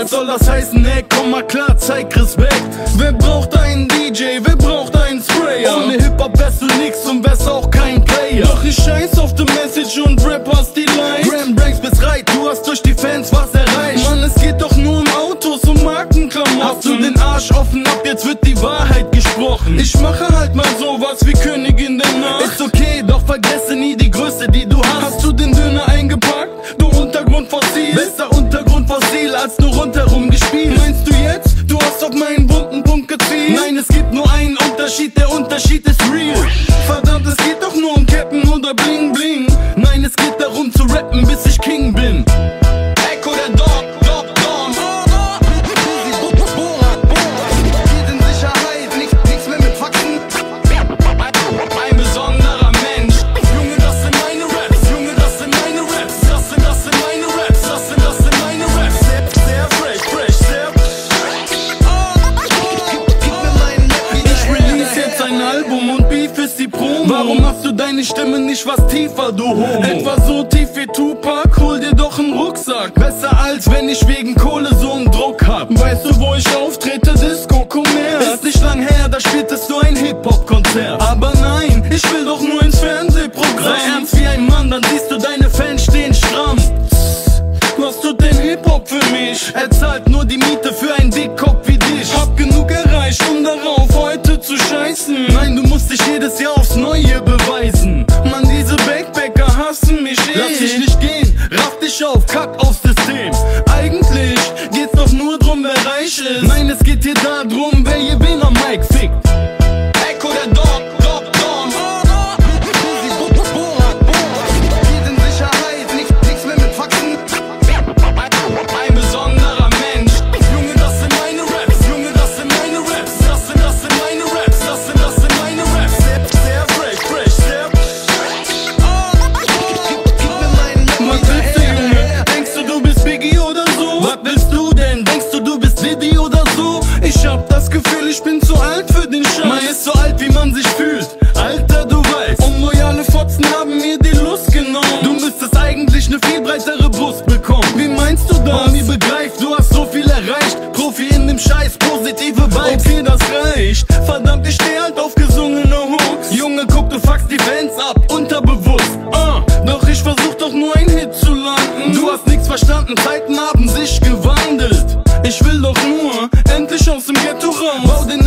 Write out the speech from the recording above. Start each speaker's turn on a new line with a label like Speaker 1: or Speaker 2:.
Speaker 1: Was? Soll das heißen, ey, komm mal klar, zeig Respekt. Wer braucht einen DJ, wer braucht einen Sprayer? Ohne Hip-Hop wärst du nix und wärst auch kein Player. Doch ich scheiß auf die Message und Rap hast die Line Gram Branks bis reit, du hast durch die Fans was erreicht. Mann, es geht doch nur um Autos und Markenklamotten. Hast du den Arsch offen ab, jetzt wird die Wahrheit gesprochen. Ich mache halt mal sowas wie Königin Besser Untergrundfossil als nur rundherum Promo Warum machst du deine Stimme nicht was tiefer, du Homo? Etwa so tief wie Tupac, hol dir doch einen Rucksack. Besser als wenn ich wegen Kohle so einen Druck hab. Weißt du, wo ich auftrete? Disco, Commerz Ist nicht lang her, da spieltest du ein Hip-Hop-Konzert. Aber nein, ich will doch nur ins Fernsehprogramm. Sei ernst wie ein Mann, dann siehst du deine Fans stehen stramm. Was tut denn Hip-Hop für mich? Er zahlt nur die Miete für einen Dickkopf wie dich. Hab genug reißen Nein, du musst dich jedes Jahr aufs Neue beweisen. Mann, diese Backpacker hassen mich eh. Lass dich nicht gehen, raff dich auf, kack aufs System. Eigentlich geht's doch nur drum, wer reich ist. Nein, es geht hier darum, wer je wen am Mike fickt. hab das Gefühl, ich bin zu alt für den Scheiß. Man ist so alt, wie man sich fühlt. Alter, du weißt. Und Unloyale Fotzen haben mir die Lust genommen. Du müsstest eigentlich eine viel breitere Brust bekommen. Wie meinst du das? Mami, begreif, du hast so viel erreicht. Profi in dem Scheiß, positive Vibes. Okay, Chance im Ghetto-Raum Bau den